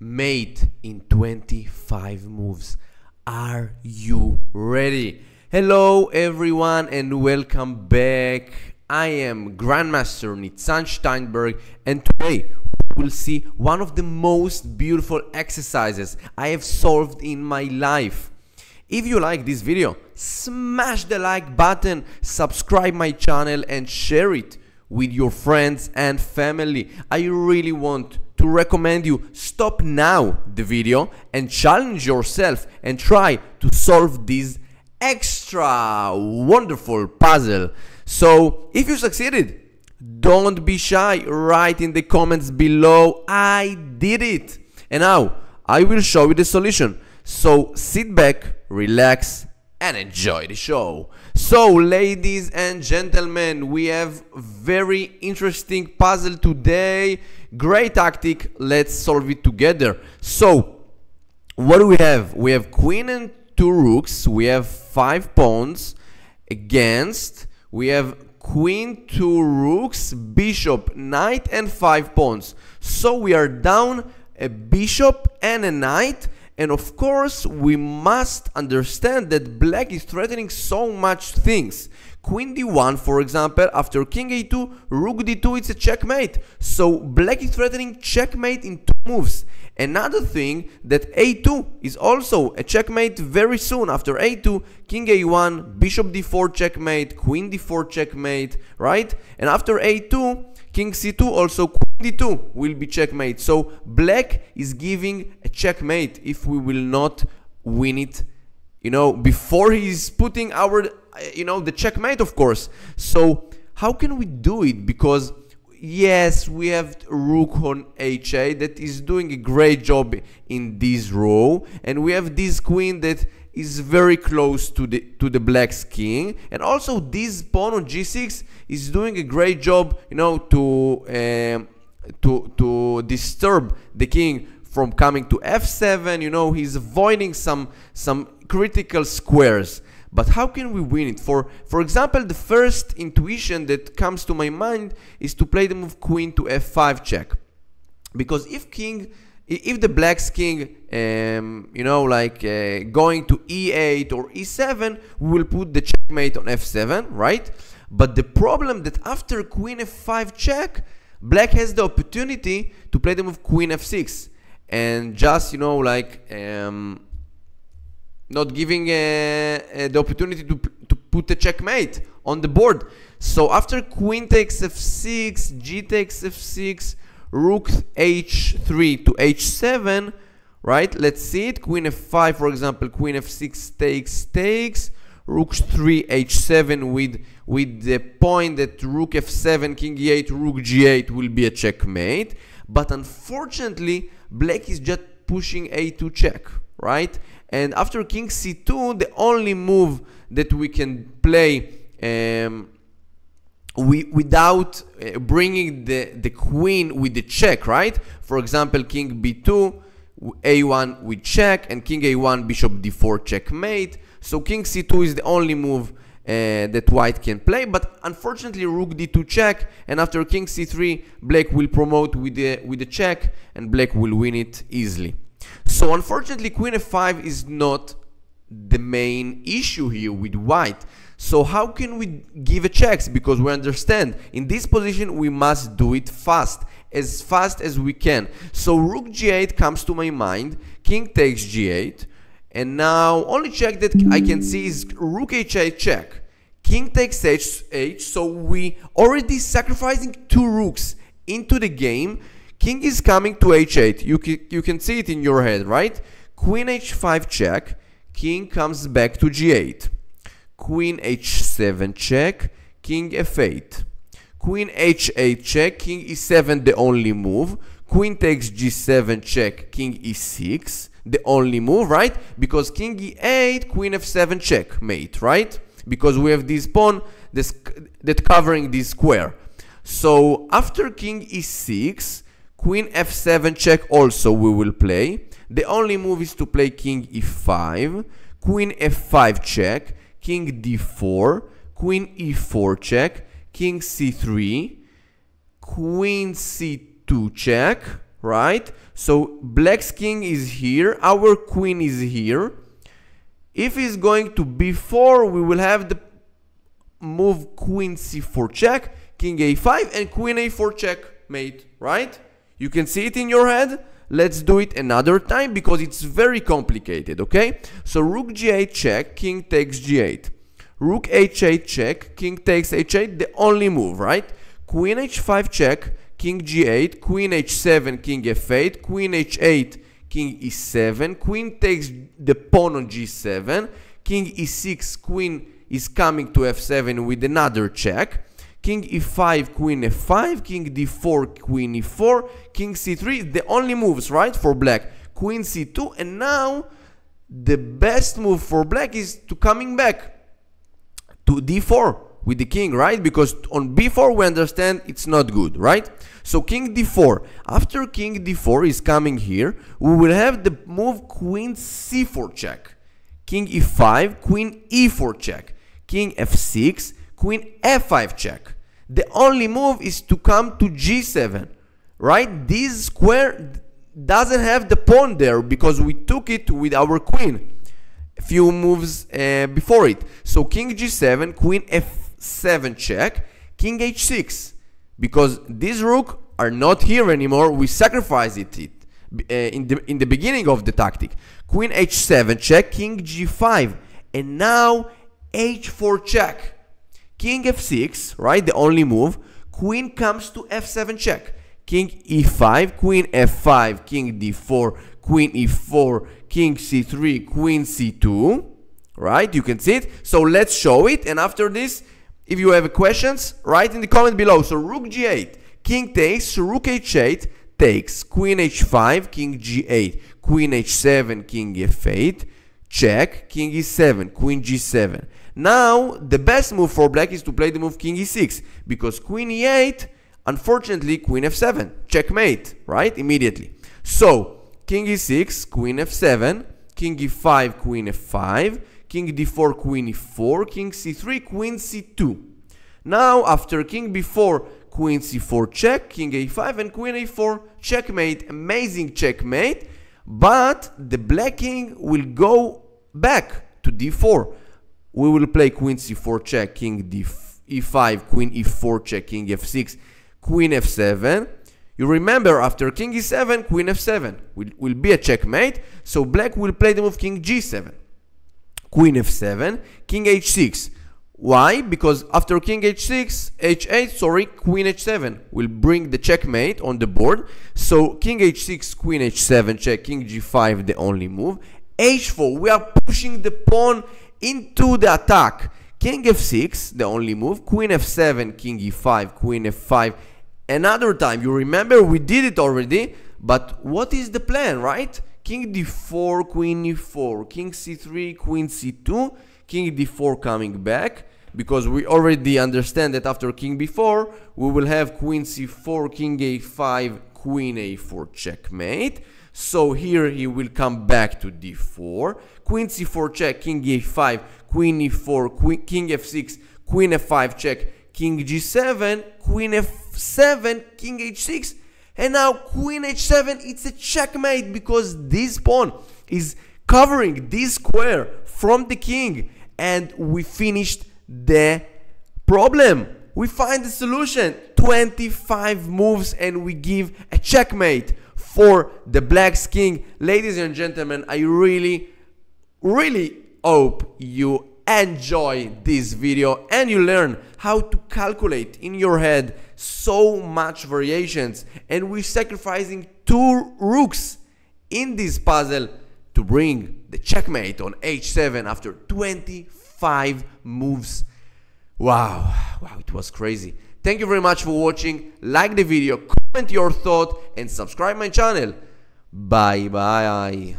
mate in 25 moves. Are you ready? Hello everyone and welcome back. I am Grandmaster Nitzan Steinberg and today we will see one of the most beautiful exercises I have solved in my life. If you like this video, smash the like button, subscribe my channel and share it with your friends and family. I really want to recommend you stop now the video and challenge yourself and try to solve this extra wonderful puzzle. So if you succeeded, don't be shy, write in the comments below, I did it. And now I will show you the solution. So sit back, relax, and enjoy the show. So, ladies and gentlemen, we have very interesting puzzle today. Great tactic. Let's solve it together. So, what do we have? We have queen and two rooks. We have five pawns against. We have queen, two rooks, bishop, knight, and five pawns. So we are down a bishop and a knight and of course, we must understand that black is threatening so much things. Queen d1, for example, after king a2, rook d2, it's a checkmate. So black is threatening checkmate in two moves. Another thing that a2 is also a checkmate very soon after a2, king a1, bishop d4 checkmate, queen d4 checkmate, right? And after a2, king c2 also queen d2 will be checkmate. So black is giving checkmate if we will not win it, you know, before he's putting our, you know, the checkmate, of course. So how can we do it? Because yes, we have rook on ha that is doing a great job in this row, and we have this queen that is very close to the to the black's king and also this pawn on g6 is doing a great job you know to um, to to disturb the king from coming to f7 you know he's avoiding some some critical squares. But how can we win it? For for example the first intuition that comes to my mind is to play the move queen to f5 check. Because if king if the black's king, um, you know, like uh, going to e8 or e7, we will put the checkmate on f7, right? But the problem that after queen f5 check, black has the opportunity to play the move queen f6 and just, you know, like um, not giving uh, uh, the opportunity to, to put the checkmate on the board. So after queen takes f6, g takes f6, rook h3 to h7, right? Let's see it. Queen f5, for example, queen f6 takes, takes. Rook 3 h7 with, with the point that rook f7, king e8, rook g8 will be a checkmate. But unfortunately, black is just pushing a2 check, right? And after king c2, the only move that we can play um, we, without uh, bringing the, the queen with the check, right? For example, king b2, a1 with check, and king a1, bishop d4 checkmate. So king c2 is the only move uh, that white can play, but unfortunately rook d2 check, and after king c3, black will promote with the, with the check, and black will win it easily. So unfortunately, queen f5 is not the main issue here with white. So how can we give a checks? Because we understand in this position we must do it fast, as fast as we can. So rook g8 comes to my mind, king takes g8, and now only check that I can see is rook h8 check. King takes h, h so we already sacrificing two rooks into the game. King is coming to h8. You, you can see it in your head, right? Queen h5 check. King comes back to g8 queen h7 check, king f8. Queen h8 check, king e7 the only move. Queen takes g7 check, king e6 the only move, right? Because king e8, queen f7 check, mate, right? Because we have this pawn this, that covering this square. So after king e6, queen f7 check also we will play. The only move is to play king e5, queen f5 check, king d4, queen e4 check, king c3, queen c2 check, right? So black's king is here, our queen is here. If he's going to b4, we will have the move queen c4 check, king a5, and queen a4 check mate, right? You can see it in your head. Let's do it another time because it's very complicated, okay? So rook g8 check, king takes g8. Rook h8 check, king takes h8, the only move, right? Queen h5 check, king g8, queen h7, king f8, queen h8, king e7, queen takes the pawn on g7, king e6, queen is coming to f7 with another check, king e5, queen f5, king d4, queen e4, king c3, the only moves, right, for black, queen c2, and now the best move for black is to coming back to d4 with the king, right? Because on b4 we understand it's not good, right? So king d4. After king d4 is coming here, we will have the move queen c4 check. King e5, queen e4 check. King f6, queen f5 check. The only move is to come to g7, right? This square doesn't have the pawn there because we took it with our queen a few moves uh, before it. So king g7, queen f7 check, king h6. Because these rook are not here anymore, we sacrifice it, it uh, in, the, in the beginning of the tactic. Queen h7 check, king g5. And now h4 check. King f6, right, the only move. Queen comes to f7 check. King e5, queen f5, king d4, queen e4, king c3, queen c2, right? You can see it. So let's show it. And after this, if you have questions, write in the comment below. So rook g8, king takes, rook h8, takes, queen h5, king g8, queen h7, king f8, check, king e7, queen g7. Now, the best move for black is to play the move king e6, because queen e8, unfortunately, queen f7, checkmate, right? Immediately. So, king e6, queen f7, king e5, queen f5, king d4, queen e4, king c3, queen c2. Now, after king b4, queen c4 check, king a5, and queen a4 checkmate. Amazing checkmate. But the black king will go back to d4. We will play queen c4 check, king d e5, queen e4 check, king f6, queen f7. You remember after king e7, queen f7 will, will be a checkmate. So black will play the move king g7, queen f7, king h6. Why? Because after king h6, h8, sorry, queen h7 will bring the checkmate on the board. So king h6, queen h7 check, king g5 the only move. h4, we are pushing the pawn into the attack. King f6, the only move. Queen f7, king e5, queen f5, another time. You remember we did it already, but what is the plan, right? King d4, queen e4, king c3, queen c2, king d4 coming back because we already understand that after king b4 we will have queen c4 king a5 queen a4 checkmate. So here he will come back to d4 queen c4 check king a5 queen e4 queen, king f6 queen f5 check king g7 queen f7 king h6 and now queen h7 it's a checkmate because this pawn is covering this square from the king. And we finished the problem. We find the solution. 25 moves and we give a checkmate for the black's king. Ladies and gentlemen i really really hope you enjoy this video and you learn how to calculate in your head so much variations and we're sacrificing two rooks in this puzzle to bring the checkmate on h7 after 25 moves. Wow wow it was crazy. Thank you very much for watching. Like the video comment your thought and subscribe my channel. Bye bye